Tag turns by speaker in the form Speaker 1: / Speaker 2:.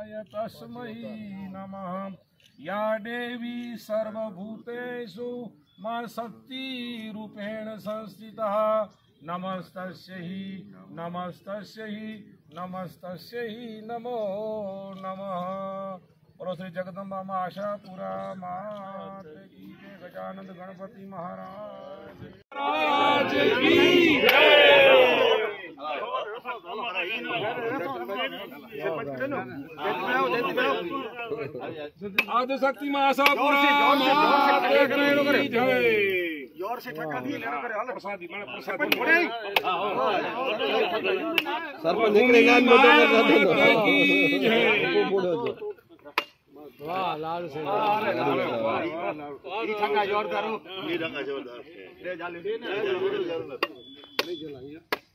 Speaker 1: महाकाय तस्मै नमः। या देवी सर्वभूतेषु मा शक्तिरूपेण संस्थितः। नमस्तस्यै नमस्तस्यै नमस्तस्यै नमो नमः। बोलो श्री जगदम्बा माँ आशापुरा मात गजानंद गणपति महाराज महाराज की आदि शक्ति मासा
Speaker 2: ज़ोर से ठक्का दिए लेना करे हाल
Speaker 1: प्रसादी माने प्रसादी
Speaker 3: बोले सरपंच निकलेगा मोटा कर
Speaker 1: दो वाह लाल
Speaker 2: से ये ठंगा जोरदार ये ठंगा जोरदार ले जा ले नहीं जलाइए